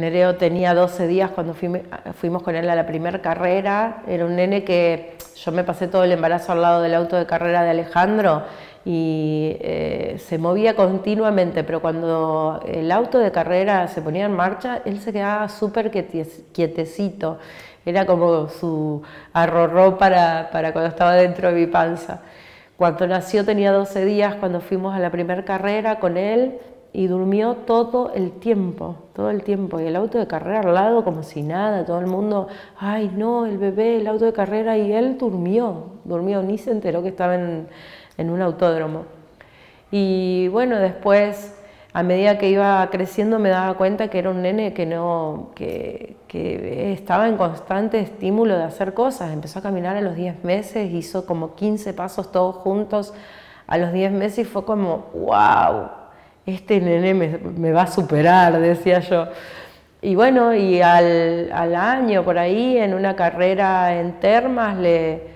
Nereo tenía 12 días cuando fuimos con él a la primera carrera. Era un nene que yo me pasé todo el embarazo al lado del auto de carrera de Alejandro y eh, se movía continuamente, pero cuando el auto de carrera se ponía en marcha, él se quedaba súper quietecito. Era como su arrorró para, para cuando estaba dentro de mi panza. Cuando nació tenía 12 días, cuando fuimos a la primera carrera con él, y durmió todo el tiempo, todo el tiempo. Y el auto de carrera al lado como si nada, todo el mundo, ay no, el bebé, el auto de carrera, y él durmió, durmió, ni se enteró que estaba en, en un autódromo. Y bueno, después, a medida que iba creciendo, me daba cuenta que era un nene que, no, que, que estaba en constante estímulo de hacer cosas. Empezó a caminar a los 10 meses, hizo como 15 pasos todos juntos a los 10 meses fue como, wow, este nene me, va a superar, decía yo. Y bueno, y al, año por ahí, en una carrera en Termas, le,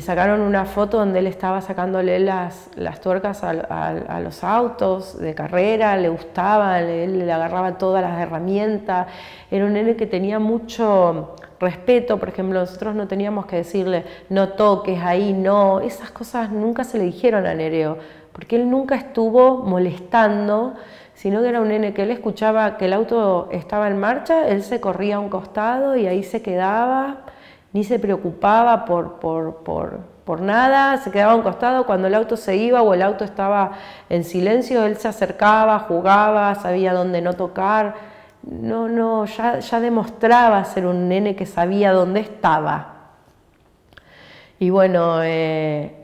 sacaron una foto donde él estaba sacándole las, las tuercas a, los autos de carrera, le gustaba, él le agarraba todas las herramientas. Era un nene que tenía mucho respeto, por ejemplo, nosotros no teníamos que decirle no toques ahí, no, esas cosas nunca se le dijeron a Nereo porque él nunca estuvo molestando, sino que era un nene que él escuchaba que el auto estaba en marcha, él se corría a un costado y ahí se quedaba, ni se preocupaba por, por, nada, se quedaba a un costado, cuando el auto se iba o el auto estaba en silencio, él se acercaba, jugaba, sabía dónde no tocar, no, no, ya, ya demostraba ser un nene que sabía dónde estaba. Y bueno, eh,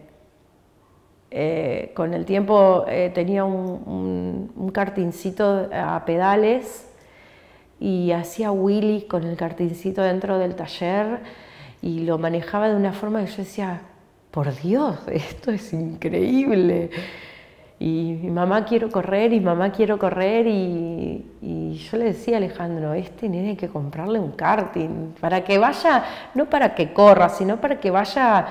eh, con el tiempo eh, tenía un, cartincito a pedales y hacía Willy con el cartincito dentro del taller y lo manejaba de una forma que yo decía, por Dios, esto es increíble. Y mi mamá quiero correr y mamá quiero correr y, y, yo le decía a Alejandro, este nene hay que comprarle un karting para que vaya, no para que corra, sino para que vaya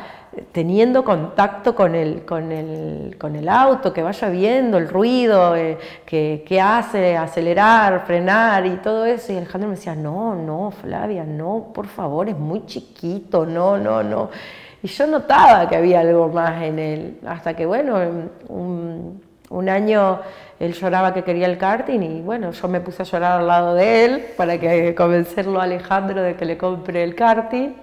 teniendo contacto con el, con el, con el auto, que vaya viendo el ruido, eh, que, hace, acelerar, frenar y todo eso. Y Alejandro me decía, no, no, Flavia, no, por favor, es muy chiquito, no, no, no. Y yo notaba que había algo más en él, hasta que, bueno, un, un año él lloraba que quería el karting y bueno, yo me puse a llorar al lado de él para que convencerlo a Alejandro de que le compre el karting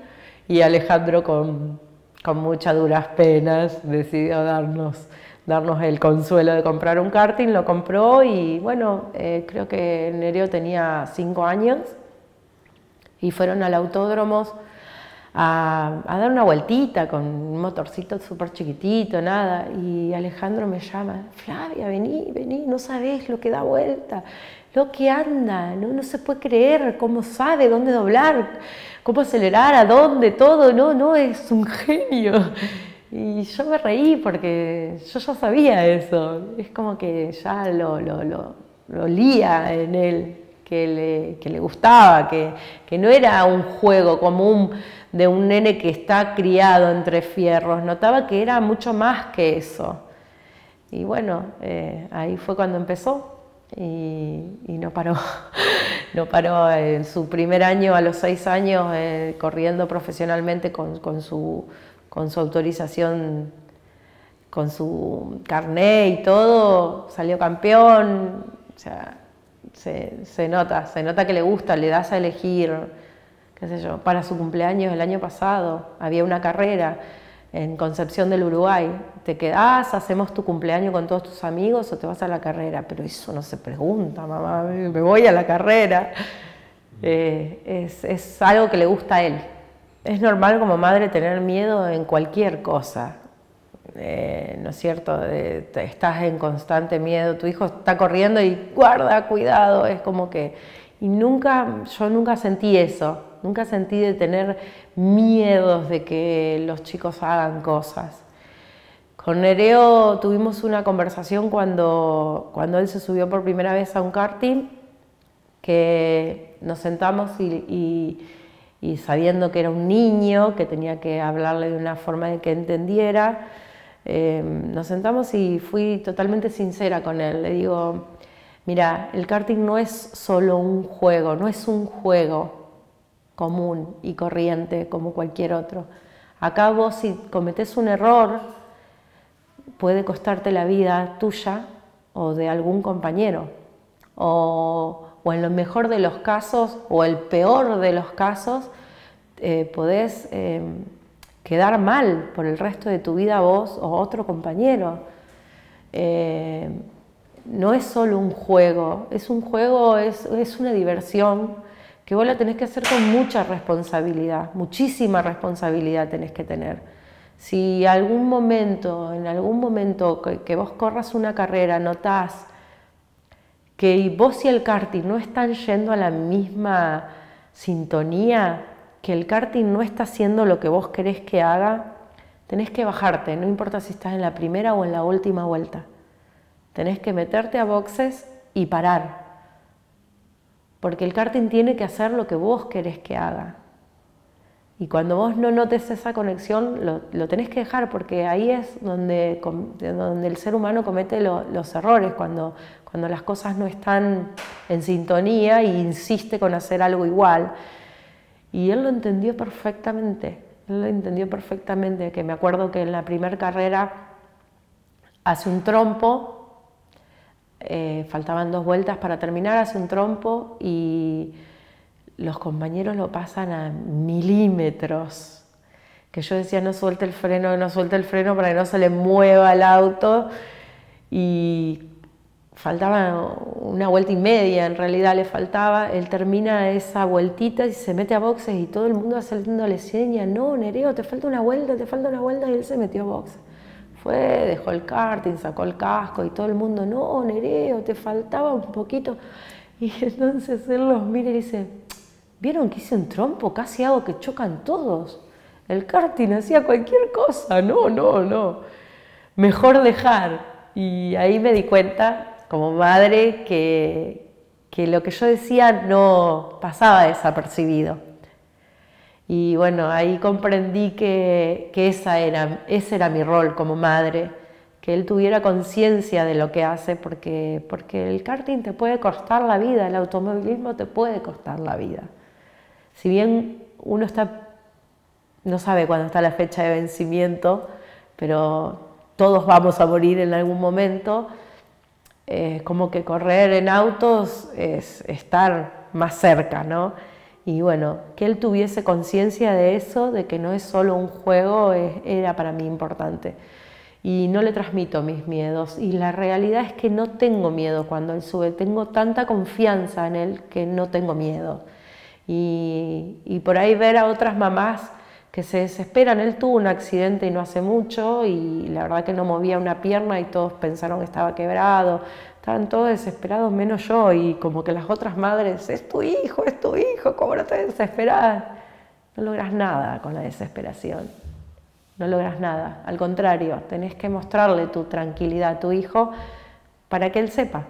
y Alejandro con con muchas duras penas decidió darnos, darnos el consuelo de comprar un karting, lo compró y bueno, eh, creo que Nereo tenía cinco años y fueron al autódromo a, dar una vueltita con un motorcito súper chiquitito, nada, y Alejandro me llama, Flavia, vení, vení, no sabés lo que da vuelta, lo que anda, no, no se puede creer cómo sabe dónde doblar cómo acelerar, a dónde, todo, no, no, es un genio. Y yo me reí porque yo ya sabía eso, es como que ya lo, lo, lo, olía en él, que le, que le gustaba, que, que, no era un juego común de un nene que está criado entre fierros, notaba que era mucho más que eso. Y bueno, eh, ahí fue cuando empezó y, no paró. no paró en su primer año, a los seis años, eh, corriendo profesionalmente con, con, su, con su autorización, con su carné y todo, salió campeón. O sea, se, se, nota, se nota que le gusta, le das a elegir, qué sé yo, para su cumpleaños el año pasado había una carrera en Concepción del Uruguay. Te quedás, hacemos tu cumpleaños con todos tus amigos o te vas a la carrera. Pero eso no se pregunta, mamá, me voy a la carrera. Eh, es, algo que le gusta a él. Es normal como madre tener miedo en cualquier cosa. Eh, ¿No es cierto? estás en constante miedo, tu hijo está corriendo y guarda, cuidado, es como que... Y nunca, yo nunca sentí eso, nunca sentí de tener miedos de que los chicos hagan cosas. Con Nereo tuvimos una conversación cuando, cuando él se subió por primera vez a un karting, que nos sentamos y, sabiendo que era un niño, que tenía que hablarle de una forma de que entendiera, eh, nos sentamos y fui totalmente sincera con él. Le digo, Mira, el karting no es solo un juego, no es un juego común y corriente como cualquier otro. Acá vos si cometés un error puede costarte la vida tuya o de algún compañero. O, en lo mejor de los casos o el peor de los casos, eh, podés eh, quedar mal por el resto de tu vida vos o otro compañero. Eh, no es solo un juego, es un juego, es, es una diversión que vos la tenés que hacer con mucha responsabilidad, muchísima responsabilidad tenés que tener. Si algún momento, en algún momento que, vos corras una carrera, notás que vos y el karting no están yendo a la misma sintonía, que el karting no está haciendo lo que vos querés que haga, tenés que bajarte, no importa si estás en la primera o en la última vuelta. Tenés que meterte a boxes y parar. Porque el karting tiene que hacer lo que vos querés que haga. Y cuando vos no notes esa conexión, lo, tenés que dejar porque ahí es donde, donde el ser humano comete los errores, cuando, cuando las cosas no están en sintonía e insiste con hacer algo igual. Y él lo entendió perfectamente, él lo entendió perfectamente, que me acuerdo que en la primera carrera hace un trompo, eh, faltaban dos vueltas para terminar, hace un trompo y los compañeros lo pasan a milímetros. Que yo decía, no suelte el freno, no suelte el freno para que no se le mueva el auto. Y faltaba una vuelta y media, en realidad le faltaba. Él termina esa vueltita y se mete a boxes y todo el mundo le seña, no, Nereo, te falta una vuelta, te falta una vuelta. Y él se metió a boxes. Dejó el karting, sacó el casco y todo el mundo, no, Nereo, te faltaba un poquito. Y entonces él los mira y dice, ¿Vieron que hice un trompo? Casi hago que chocan todos. El karting hacía cualquier cosa. No, no, no. Mejor dejar. Y ahí me di cuenta, como madre, que, que lo que yo decía no pasaba desapercibido. Y bueno, ahí comprendí que, que esa era, ese era mi rol como madre, que él tuviera conciencia de lo que hace, porque, porque el karting te puede costar la vida, el automovilismo te puede costar la vida si bien uno está, no sabe cuándo está la fecha de vencimiento, pero todos vamos a morir en algún momento, como que correr en autos es estar más cerca, ¿no? Y bueno, que él tuviese conciencia de eso, de que no es solo un juego, era para mí importante. Y no le transmito mis miedos. Y la realidad es que no tengo miedo cuando él sube, tengo tanta confianza en él que no tengo miedo. Y, por ahí ver a otras mamás que se desesperan. Él tuvo un accidente y no hace mucho y la verdad que no movía una pierna y todos pensaron que estaba quebrado. Estaban todos desesperados menos yo y como que las otras madres, es tu hijo, es tu hijo, ¿cómo no te? No logras nada con la desesperación. No logras nada. Al contrario, tenés que mostrarle tu tranquilidad a tu hijo para que él sepa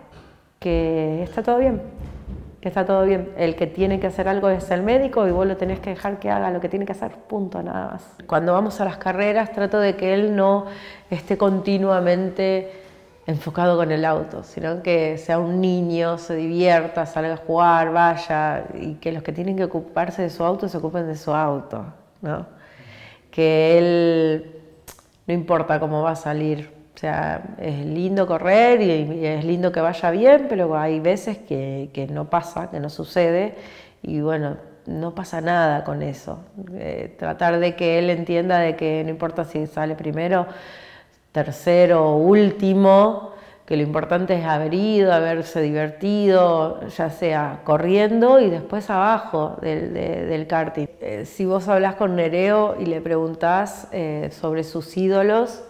que está todo bien está todo bien. El que tiene que hacer algo es el médico y vos lo tenés que dejar que haga lo que tiene que hacer, punto, nada más. Cuando vamos a las carreras trato de que él no esté continuamente enfocado con el auto, sino que sea un niño, se divierta, salga a jugar, vaya, y que los que tienen que ocuparse de su auto se ocupen de su auto, ¿no? Que él, no importa cómo va a salir, o sea, es lindo correr y, es lindo que vaya bien, pero hay veces que, no pasa, que no sucede y bueno, no pasa nada con eso. Eh, tratar de que él entienda de que no importa si sale primero, tercero o último, que lo importante es haber ido, haberse divertido, ya sea corriendo y después abajo del, karting. Eh, si vos hablas con Nereo y le preguntás eh, sobre sus ídolos,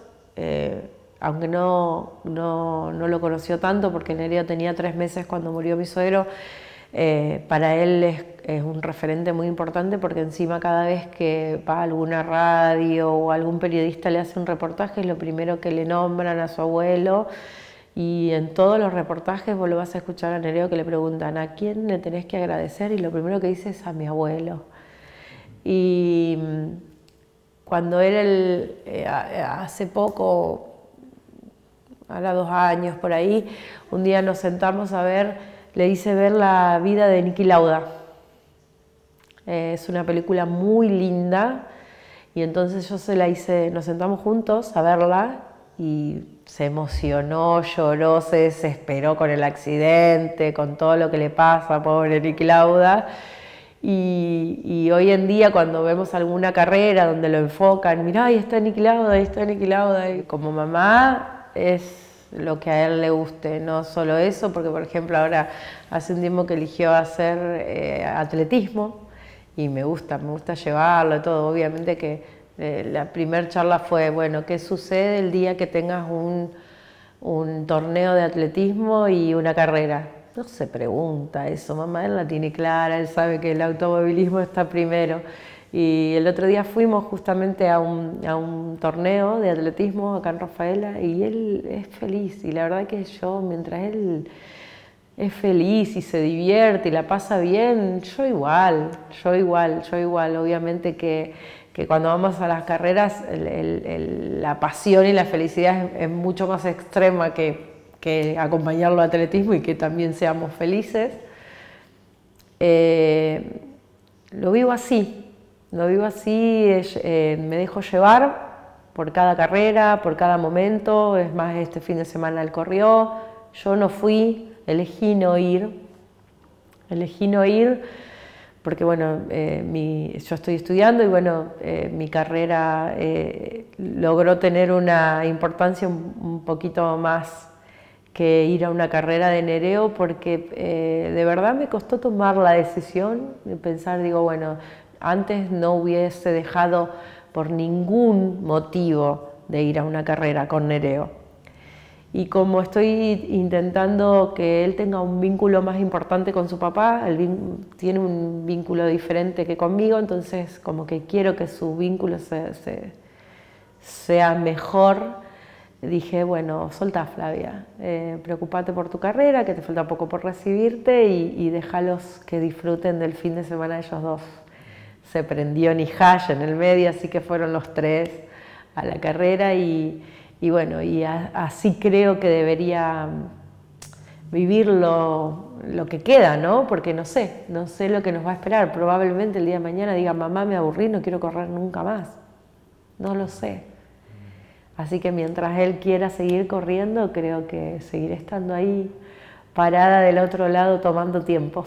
aunque no, no, no, lo conoció tanto porque Nereo tenía tres meses cuando murió mi suegro, eh, para él es, es, un referente muy importante porque encima cada vez que va a alguna radio o algún periodista le hace un reportaje es lo primero que le nombran a su abuelo y en todos los reportajes vos lo vas a escuchar a Nereo que le preguntan a quién le tenés que agradecer y lo primero que dice es a mi abuelo. Y mm, cuando él, eh, hace poco ahora dos años por ahí, un día nos sentamos a ver, le hice ver la vida de Niki Lauda. Eh, es una película muy linda y entonces yo se la hice, nos sentamos juntos a verla y se emocionó, lloró, se desesperó con el accidente, con todo lo que le pasa, pobre Niki Lauda. Y, hoy en día cuando vemos alguna carrera donde lo enfocan, mira, ahí está Niki Lauda, ahí está Niki Lauda, y como mamá es lo que a él le guste, no solo eso, porque por ejemplo ahora hace un tiempo que eligió hacer eh, atletismo y me gusta, me gusta llevarlo y todo, obviamente que eh, la primera charla fue, bueno, ¿qué sucede el día que tengas un, un torneo de atletismo y una carrera? No se pregunta eso, mamá, él la tiene clara, él sabe que el automovilismo está primero. Y el otro día fuimos justamente a un, a un, torneo de atletismo acá en Rafaela y él es feliz. Y la verdad que yo, mientras él es feliz y se divierte y la pasa bien, yo igual, yo igual, yo igual. Obviamente que, que cuando vamos a las carreras la pasión y la felicidad es mucho más extrema que que acompañarlo a atletismo y que también seamos felices. Eh, lo vivo así, lo vivo así, eh, me dejo llevar por cada carrera, por cada momento, es más, este fin de semana él corrió, yo no fui, elegí no ir, elegí no ir porque bueno, eh, yo estoy estudiando y bueno, mi carrera logró tener una importancia un poquito más que ir a una carrera de Nereo porque eh, de verdad me costó tomar la decisión de pensar, digo, bueno, antes no hubiese dejado por ningún motivo de ir a una carrera con Nereo. Y como estoy intentando que él tenga un vínculo más importante con su papá, él tiene un vínculo diferente que conmigo, entonces como que quiero que su vínculo sea mejor dije, bueno, solta Flavia, eh, preocupate por tu carrera, que te falta poco por recibirte y, déjalos que disfruten del fin de semana ellos dos. Se prendió Nihaya en el medio, así que fueron los tres a la carrera y, bueno, y así creo que debería vivir lo, lo, que queda, ¿no? Porque no sé, no sé lo que nos va a esperar. Probablemente el día de mañana diga, mamá, me aburrí, no quiero correr nunca más. No lo sé. Así que mientras él quiera seguir corriendo, creo que seguiré estando ahí parada del otro lado tomando tiempo.